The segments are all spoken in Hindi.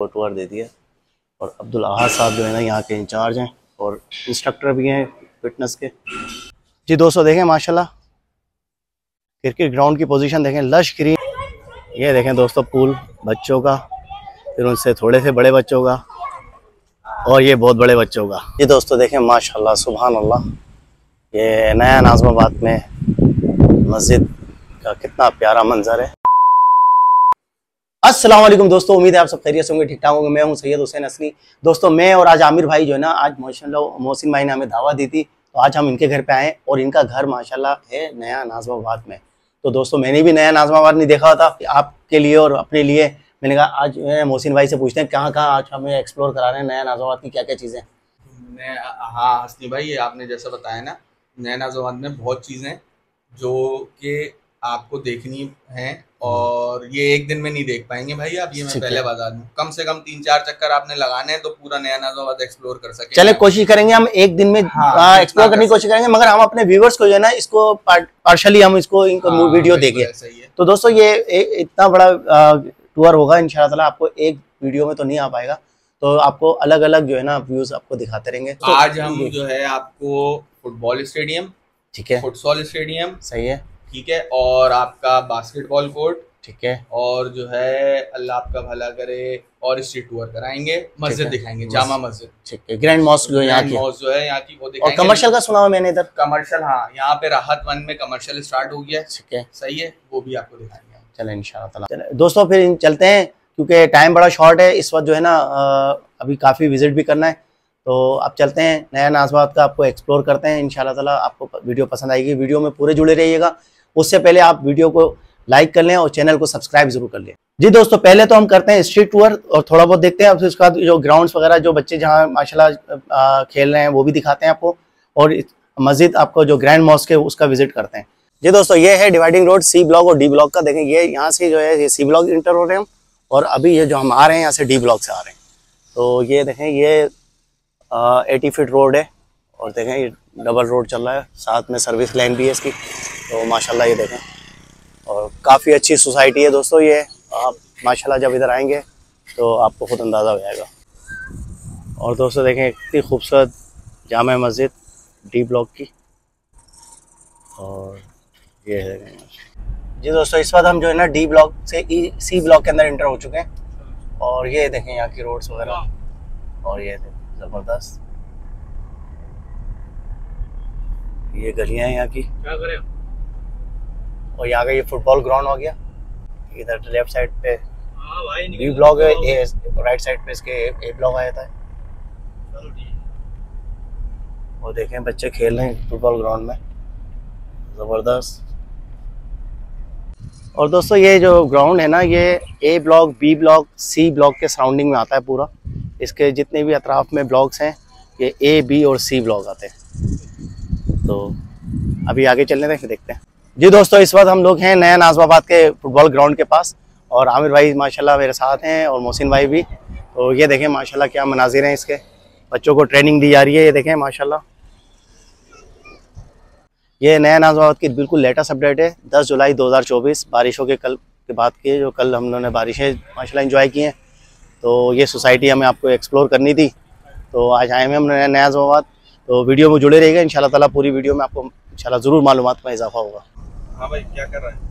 को टूर दे दिया। और अब्दुल अहाद साहब जो है ना, यहाँ के इंचार्ज हैं और इंस्ट्रक्टर भी हैं फिटनेस के। जी दोस्तों, देखें, माशाल्लाह। क्रिकेट ग्राउंड की पोजीशन देखें लश ग्रीन ये देखें दोस्तों पूल बच्चों का। फिर उनसे थोड़े से बड़े बच्चों का। और ये बहुत बड़े बच्चों का। ये दोस्तों, देखें, माशाल्लाह सुबहान अल्लाह ये नया नाजमाबाद में मस्जिद का कितना प्यारा मंजर है। अस्सलाम वालेकुम दोस्तों, उम्मीद है आप सब खैरियत होंगे ठीक ठाक होंगे। मैं हूँ सैयद हुसैन असली। दोस्तों, मैं और आज आमिर भाई जो है ना, आज माशाल्लाह मोहसिन भाई ने हमें दावा दी थी। तो आज हम इनके घर पे आए और इनका घर माशाल्लाह है नया नाजमाबाद में। तो दोस्तों, मैंने भी नया नाजमाबाद नहीं देखा था आपके लिए और अपने लिए। मैंने कहा, आज मोहसिन भाई से पूछते हैं कहाँ कहाँ आज हमें एक्सप्लोर करा रहे हैं नया नाजमाबाद की क्या क्या चीज़ें हाँ हसनी भाई आपने जैसा बताया ना, नया नाजमाबाद में बहुत चीज़ें जो कि आपको देखनी है। और ये एक दिन में नहीं देख पाएँगे भाई आप ये मैं पहले बता दूँ। कम से कम तीन चार चक्कर आपने लगाने हैं तो पूरा नया नाजमाबाद एक्सप्लोर कर सके चले कोशिश करेंगे हम एक दिन में हाँ, एक्सप्लोर करने की कोशिश करेंगे मगर हम अपने व्यूवर्स को जो है ना इसको पार्शली हम इसको इनको हाँ, वीडियो देंगे तो दोस्तों ये इतना बड़ा टूर होगा इन आपको एक वीडियो में तो नहीं आ पाएगा। तो आपको अलग अलग जो है ना व्यूज़ आपको दिखाते रहेंगे। तो आज हम जो है आपको फुटबॉल स्टेडियम ठीक है। फुटसॉल स्टेडियम सही है। ठीक है और आपका बास्केटबॉल कोर्ट ठीक है और जो है अल्लाह आपका भला करे और स्ट्रीट टूर कराएँगे मस्जिद दिखाएँगे जामा मस्जिद। ठीक है ग्रैंड मॉस्क जो यहाँ की। मॉस्क जो है यहाँ की वो दिखाएँगे। और कमर्शियल का सुना मैंने इधर। कमर्शियल हाँ यहाँ पे राहत वन में कमर्शियल स्टार्ट हो गया ठीक है। सही है वो भी आपको दिखाएँगे। चले इंशाल्लाह दोस्तों फिर चलते हैं क्योंकि टाइम बड़ा शॉर्ट है इस वक्त जो है ना अभी काफ़ी विज़िट भी करना है। तो आप चलते हैं नया नाजबात का आपको एक्सप्लोर करते हैं इन ताला आपको वीडियो पसंद आएगी। वीडियो में पूरे जुड़े रहिएगा। उससे पहले आप वीडियो को लाइक कर लें और चैनल को सब्सक्राइब ज़रूर कर लें। जी दोस्तों, पहले तो हम करते हैं स्ट्रीट टूर और थोड़ा बहुत देखते हैं। उसके बाद जो ग्राउंड्स वगैरह, जो बच्चे जहाँ माशाल्लाह खेल रहे हैं, वो भी दिखाते हैं आपको। और मस्जिद आपको जो ग्रैंड मॉस्क है, उसका विज़िट करते हैं। जी दोस्तों, ये है डिवाइडिंग रोड सी ब्लॉक और डी ब्लॉक का। देखें, ये यहाँ से जो है, ये सी ब्लॉक इंटर हो रहे हैं हम। और अभी ये जो हम आ रहे हैं, यहाँ से डी ब्लॉक से आ रहे हैं। तो ये देखें, ये एटी फीट रोड है। और देखें, ये डबल रोड चल रहा है। साथ में सर्विस लाइन भी है इसकी। तो माशाल्लाह ये देखें। और काफ़ी अच्छी सोसाइटी है दोस्तों ये। आप माशाल्लाह जब इधर आएँगे तो आपको खुद अंदाज़ा हो जाएगा। और दोस्तों देखें, इतनी खूबसूरत जाम मस्जिद, डी ब्लॉक की। और ये देखें। जी दोस्तों, इस वक्त हम जो है ना, डी ब्लॉक से ई, सी ब्लॉक के अंदर इंटर हो चुके हैं। और ये देखें यहाँ की रोड्स वगैरह। और ये ज़बरदस्त। ये गलियाँ हैं यहाँ की। क्या करें और यहाँ का ये फुटबॉल ग्राउंड हो गया। इधर लेफ़्ट साइड पे बी ब्लॉक है ए राइट साइड पे इसके ए ब्लॉक आया था। और देखें बच्चे खेल रहे हैं फुटबॉल ग्राउंड में। ज़बरदस्त। और दोस्तों ये जो ग्राउंड है ना ये A block B block C block के सराउंडिंग में आता है पूरा। इसके जितने भी अतराफ में ब्लॉक्स हैं ये ए बी और सी ब्लॉक आते हैं। तो अभी आगे चलने दें फिर देखते हैं। जी दोस्तों, इस वक्त हम लोग हैं नया नाजमाबाद के फुटबॉल ग्राउंड के पास और आमिर भाई माशाल्लाह मेरे साथ हैं और मोहसिन भाई भी। तो ये देखें माशाल्लाह क्या मनाजिर हैं इसके। बच्चों को ट्रेनिंग दी जा रही है, ये देखें माशाल्लाह। ये नया नाजमाबाद की बिल्कुल लेटेस्ट अपडेट है। 10 जुलाई 2024 बारिशों के कल के बाद के जो कल हम लोगों ने बारिशें माशाल्लाह इंजॉय की हैं। तो ये सोसाइटी हमें आपको एक्सप्लोर करनी थी। तो आज आए हैं हम नया नाजमाबाद तो वीडियो में जुड़े रहेगा इन ताला पूरी वीडियो में आपको इन ज़रूर मालूम में इजाफा होगा। हाँ भाई क्या कर रहा है?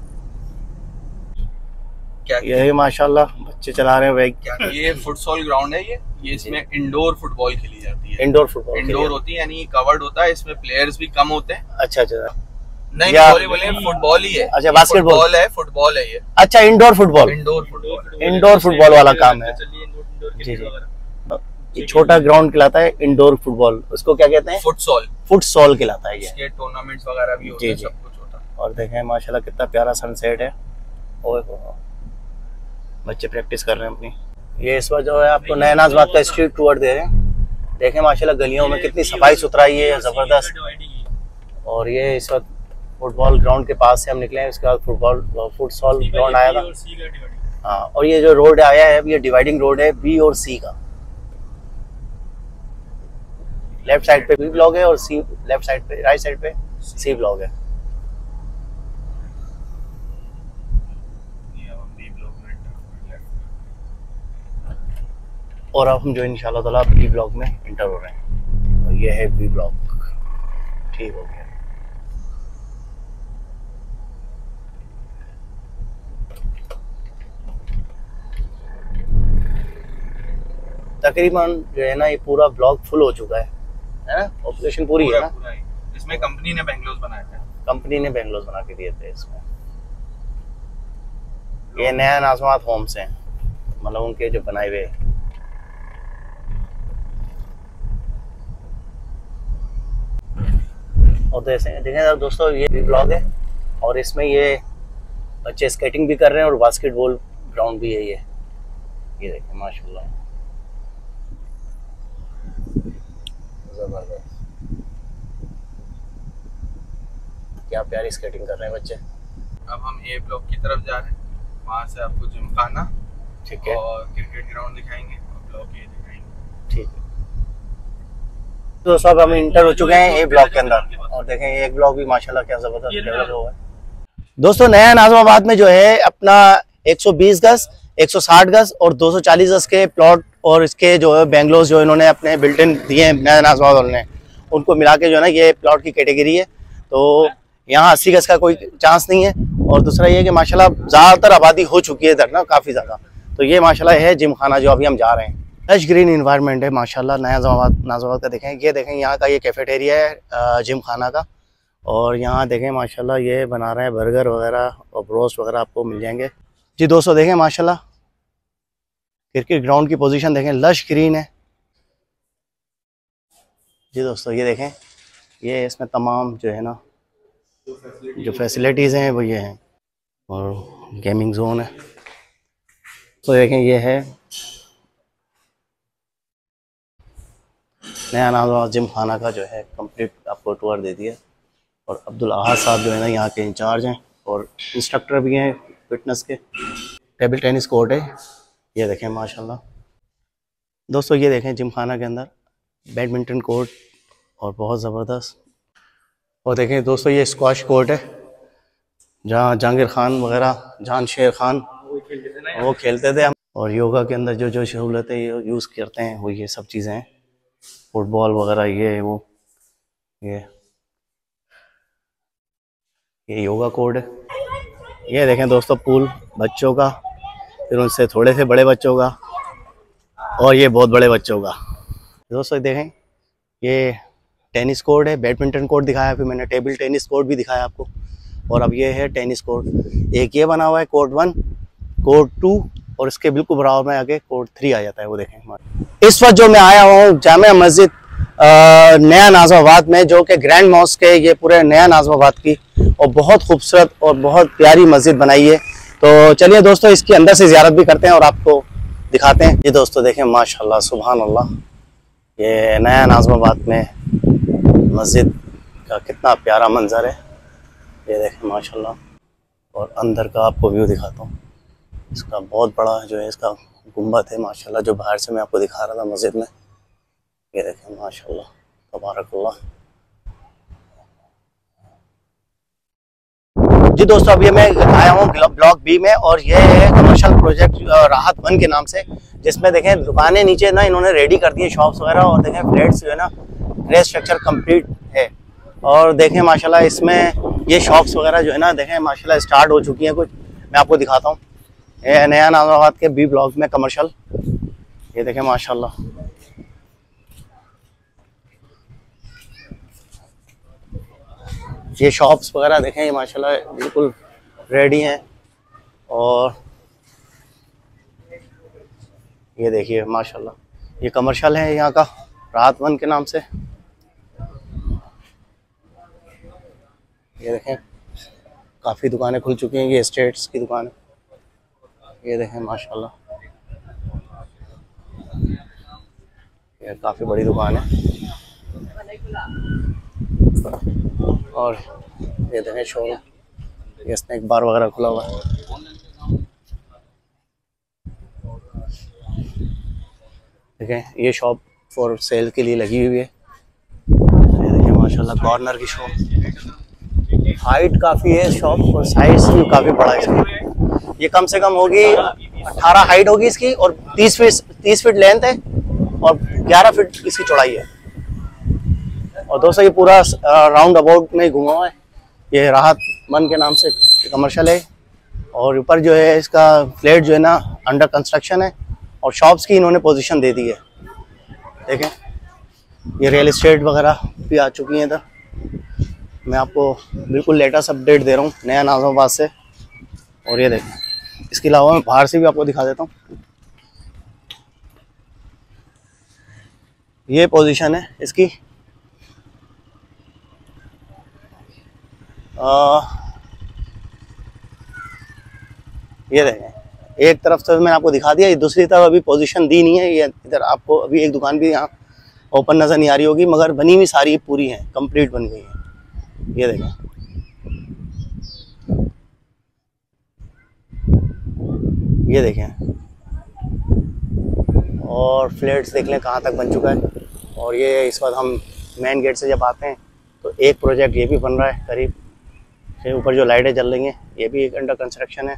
क्या ये माशाल्लाह बच्चे चला रहे हैं भाई क्या ये फुटसॉल ग्राउंड है ये। ये इसमें इंडोर फुटबॉल खेली जाती है। इंडोर फुटबॉल इंडोर होती है यानी कवर्ड होता है इसमें प्लेयर्स भी कम होते हैं। अच्छा अच्छा। नहीं बोले बोले फुटबॉल ही है। अच्छा बास्केटबॉल है फुटबॉल है ये। अच्छा indoor football indoor football indoor football वाला काम है। जी जी। छोटा ग्राउंड खिलाता है इंडोर फुटबॉल उसको क्या कहते हैं? फुटसॉल फुटसॉल खिलाता है ये। टूर्नामेंट्स वगैरह भी होते हैं सब और देखें, माशाल्लाह कितना प्यारा सनसेट है। और बच्चे प्रैक्टिस कर रहे हैं अपनी। ये इस बार जो है आपको नया नाजबाद का स्ट्रीट टूर दे रहे हैं। देखें, माशाल्लाह गलियों में कितनी सफ़ाई सुथराई है, ज़बरदस्त। और ये इस वक्त फुटबॉल ग्राउंड के पास से हम निकले हैं। उसके बाद फुटबॉल फुटसॉल ग्राउंड आया था। हाँ और ये जो रोड आया है, ये डिवाइडिंग रोड है बी और सी का। लेफ़्ट साइड पे बी ब्लॉक है और सी लेफ़्ट साइड पे राइट साइड पे सी ब्लॉक है। और अब हम जो इंशाल्लाह ताला बी ब्लॉक में इंटर हो रहे हैं। और ये है बी ब्लॉक ठीक हो गया। तकरीबन जो है ना ये पूरा ब्लॉक फुल हो चुका है। है ना? पॉपुलेशन पूरी है ना? पूरा ही। इसमें कंपनी ने बेंगलोर बनाया था। कंपनी ने बेंगलोर बना के दिए थे इसमें। ये नया नाजमात होम्स हैं। मतलब उनके जो बनाए हुए और तो ऐसे देखें यार दोस्तों ये भी ब्लॉग है और इसमें ये बच्चे स्केटिंग भी कर रहे हैं और बास्केटबॉल ग्राउंड भी है ये। ये देखें माशाल्लाह। ज़बरदस्त। क्या प्यारी स्केटिंग कर रहे हैं बच्चे। अब हम ए ब्लॉक की तरफ़ जा रहे हैं। वहाँ से आपको जिमखाना ठीक है। और क्रिकेट ग्राउंड दिखाएँगे और ब्लॉक ए दिखाएँगे। ठीक है। तो सब हम इंटर हो चुके हैं ए ब्लॉक के अंदर। और देखें ये एक ब्लॉक भी माशाल्लाह क्या ज़बरदस्त डेवलप हुआ है। दोस्तों नया नाजमाबाद में जो है अपना 120 गज 160 गज और 240 गज के प्लॉट और इसके जो है बेंगलोर जो इन्होंने अपने बिल्डिंग दिए हैं नया नाजमाबाद ने। उनको मिला के जो है ना ये प्लॉट की कैटेगरी है। तो यहाँ अस्सी गज का कोई चांस नहीं है। और दूसरा ये कि माशाल्लाह ज़्यादातर आबादी हो चुकी है इधर ना काफ़ी ज़्यादा। तो ये माशाल्लाह है जिम खाना जो अभी हम जा रहे हैं। लश ग्रीन इन्वायरमेंट है, माशाल्लाह, नया जमाबाद नाजाबाद का देखें। ये देखें, यहाँ का ये कैफेटेरिया है जिम खाना का। और यहाँ देखें, माशाल्लाह, ये बना रहे हैं बर्गर वगैरह और ब्रोस्ट वगैरह आपको मिल जाएँगे। जी दोस्तों, देखें, माशाल्लाह। क्रिकेट ग्राउंड की पोजीशन देखें लश ग्रीन है। जी दोस्तों, ये देखें, ये इसमें तमाम जो है ना, जो फैसिलिटीज़ हैं, वो ये हैं। और गेमिंग जोन है। तो देखें, ये है नया नाम जिम खाना का जो है कंप्लीट आपको टूर दे दिया। और अब्दुल अहाद साहब जो है ना, यहाँ के इंचार्ज हैं और इंस्ट्रक्टर भी हैं फिटनेस के। टेबल टेनिस कोर्ट है। ये देखें, माशाल्लाह। दोस्तों, ये देखें जिम खाना के अंदर बैडमिंटन कोर्ट और बहुत ज़बरदस्त। और देखें दोस्तों, ये स्क्वाश कोर्ट है, जहाँ जहांगीर खान वगैरह जान शेर खान, वो खेलते थे हम। और योगा के अंदर जो जो सहूलतें यूज़ करते हैं, वो ये सब चीज़ें हैं। फुटबॉल वगैरह, ये, वो, ये ये योगा कोड है। ये देखें दोस्तों, पूल बच्चों का, फिर उनसे थोड़े से बड़े बच्चों का, और ये बहुत बड़े बच्चों का। दोस्तों देखें, ये टेनिस कोर्ट है, बैडमिंटन कोर्ट दिखाया, फिर मैंने टेबल टेनिस कोर्ट भी दिखाया आपको। और अब ये है टेनिस कोर्ट। एक ये बना हुआ है, कोर्ट वन, कोर्ट टू और इसके बिल्कुल बराबर में आगे कोर्ट थ्री आ जाता है, वो देखें इस वक्त जो मैं आया हूँ जामिया मस्जिद नया नाजमाबाद में, जो कि ग्रैंड मॉस्क है, ये पूरे नया नाजमाबाद की और बहुत खूबसूरत और बहुत प्यारी मस्जिद बनाई है। तो चलिए दोस्तों, इसके अंदर से ज़्यारत भी करते हैं और आपको दिखाते हैं। ये दोस्तों, देखें, माशाल्लाह सुबहान अल्लाह ये नया नाजमाबाद में मस्जिद का कितना प्यारा मंजर है। ये देखें, माशाल्लाह, और अंदर का आपको व्यू दिखाता हूँ। इसका बहुत बड़ा जो है इसका गुंबद है, माशाल्लाह। जो बाहर से मैं आपको दिखा रहा था मस्जिद में, ये देखें, माशाल्लाह, तबारकल्लाह। जी दोस्तों, अभी मैं आया हूँ ब्लॉक बी में और ये है कमर्शियल प्रोजेक्ट राहत वन के नाम से, जिसमें देखें दुकानें नीचे ना इन्होंने रेडी कर दी है शॉप्स वगैरह, और देखें फ्लैट्स जो है ना ग्रे स्ट्रक्चर कंप्लीट है। और देखें, माशाल्लाह, इसमें ये शॉप्स वगैरह जो है ना, देखें, माशाल्लाह स्टार्ट हो चुकी हैं कुछ। मैं आपको दिखाता हूँ। ये नया नाजाबाद के बी ब्लॉक में कमर्शियल ये देखें, माशाल्लाह। ये शॉप्स वगैरह देखें, ये माशाल्लाह बिल्कुल रेडी हैं। और ये देखिए, माशाल्लाह। ये कमर्शियल है यहाँ का, राहत वन के नाम से। ये देखें, काफ़ी दुकानें खुल चुकी हैं, ये स्टेट्स की दुकानें ये देखें, माशाल्लाह। ये काफ़ी बड़ी दुकान है। और ये देखें, शोरूम। ये स्नैक बार वगैरह खुला हुआ है। देखें, ये शॉप फॉर सेल के लिए लगी हुई है। ये देखें, माशाल्लाह कॉर्नर की शॉप हाइट काफ़ी है शॉप और साइज़ भी काफ़ी बड़ा है इसका। ये कम से कम होगी 18 हाइट होगी इसकी और 30 फीट तीस फीट लेंथ है और ग्यारह फीट इसकी चौड़ाई है। और दोस्तों, ये पूरा राउंड अबाउट में घुमा हुआ है। ये राहत मन के नाम से कमर्शल है। और ऊपर जो है, इसका फ्लैट जो है ना अंडर कंस्ट्रक्शन है और शॉप्स की इन्होंने पोजीशन दे दी है। देखें, ये रियल इस्टेट वगैरह भी आ चुकी हैं इधर। मैं आपको बिल्कुल लेटेस्ट अपडेट दे रहा हूँ, नया नाजमाबाद से। और ये देखें इसके अलावा मैं बाहर से भी आपको दिखा देता हूँ। ये पोजीशन है इसकी। आ, ये देखें। एक तरफ़ से मैंने आपको दिखा दिया दूसरी तरफ़ अभी पोजीशन दी नहीं है ये इधर आपको अभी एक दुकान भी यहाँ ओपन नज़र नहीं आ रही होगी मगर बनी हुई सारी पूरी है कंप्लीट बन गई है। ये देखें। ये देखें। और फ्लैट्स देख लें कहाँ तक बन चुका है। और ये इस वक्त हम मेन गेट से जब आते हैं तो एक प्रोजेक्ट ये भी बन रहा है करीब। फिर ऊपर जो लाइटें जल रही हैं, ये भी एक अंडर कंस्ट्रक्शन है,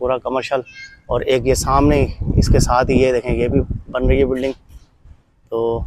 पूरा कमर्शियल और एक ये सामने इसके साथ ही ये देखें, ये भी बन रही है बिल्डिंग तो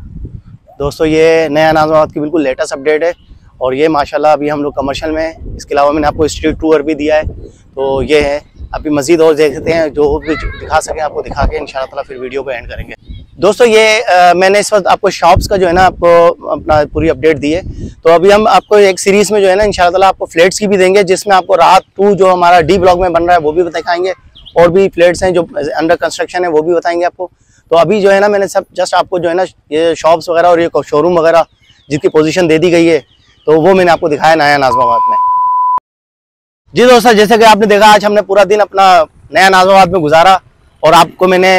दोस्तों, ये नया नाजमाबाद की बिल्कुल लेटेस्ट अपडेट है। और ये माशाल्लाह अभी हम लोग कमर्शियल में है। इसके अलावा मैंने आपको स्ट्रीट टूर भी दिया है। तो ये है अभी मज़ीद और देखते हैं जो भी दिखा सकें आपको दिखा के इन फिर वीडियो को एंड करेंगे। दोस्तों ये आ, मैंने इस वक्त आपको शॉप्स का जो है ना आपको अपना पूरी अपडेट दी है। तो अभी हम आपको एक सीरीज़ में जो है ना इंशाल्लाह आपको फ्लैट्स की भी देंगे जिसमें आपको रात टू जो हमारा डी ब्लॉक में बन रहा है वो भी बताएँगे और भी फ्लैट्स हैं जो अंडर कंस्ट्रक्शन है वो भी बताएँगे आपको। तो अभी जो है ना मैंने सब जस्ट आपको जो है ना ये शॉप्स वगैरह और ये शोरूम वगैरह जिसकी पोजिशन दे दी गई है तो वो मैंने आपको दिखाया नया नाजमाबाद में। जी दोस्तों, जैसे कि आपने देखा, आज हमने पूरा दिन अपना नया नाजमाबाद में गुजारा और आपको मैंने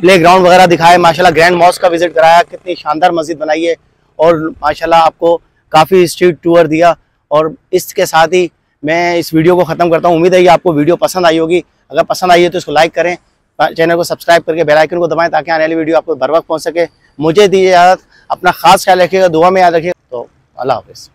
प्ले ग्राउंड वगैरह दिखाया, माशाल्लाह ग्रैंड मॉस्क का विज़िट कराया, कितनी शानदार मस्जिद बनाई है और माशाल्लाह आपको काफ़ी स्ट्रीट टूर दिया और इसके साथ ही मैं इस वीडियो को ख़त्म करता हूँ। उम्मीद है कि आपको वीडियो पसंद आई होगी। अगर पसंद आई है तो इसको लाइक करें, चैनल को सब्सक्राइब करके बेलाइकन को दबाएँ ताकि आने वाली वीडियो आपको बर वक्त पहुँच सके। मुझे दीजिए अपना खास ख्याल रखिएगा, दुआ में याद रखिएगा। तो अल्लाह हाफिज़।